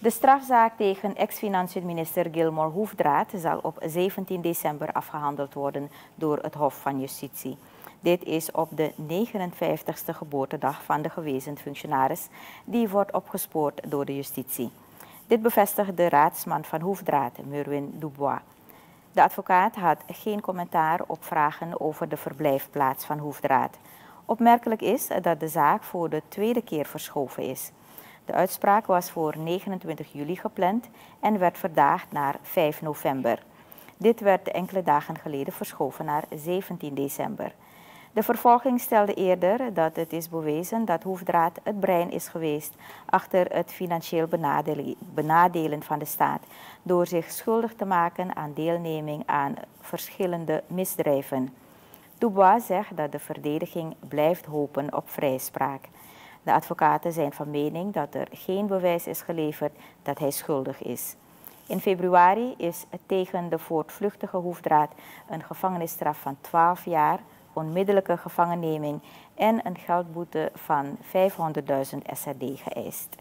De strafzaak tegen ex-financiën minister Gilmore Hoefdraad zal op 17 december afgehandeld worden door het Hof van Justitie. Dit is op de 59ste geboortedag van de gewezen functionaris die wordt opgespoord door de justitie. Dit bevestigt de raadsman van Hoefdraad, Merwin Dubois. De advocaat had geen commentaar op vragen over de verblijfplaats van Hoefdraad. Opmerkelijk is dat de zaak voor de tweede keer verschoven is. De uitspraak was voor 29 juli gepland en werd verdaagd naar 5 november. Dit werd enkele dagen geleden verschoven naar 17 december. De vervolging stelde eerder dat het is bewezen dat Hoefdraad het brein is geweest achter het financieel benadelen van de staat door zich schuldig te maken aan deelneming aan verschillende misdrijven. Dubois zegt dat de verdediging blijft hopen op vrijspraak. De advocaten zijn van mening dat er geen bewijs is geleverd dat hij schuldig is. In februari is tegen de voortvluchtige hoefdraad een gevangenisstraf van 12 jaar, onmiddellijke gevangenneming en een geldboete van 500.000 SRD geëist.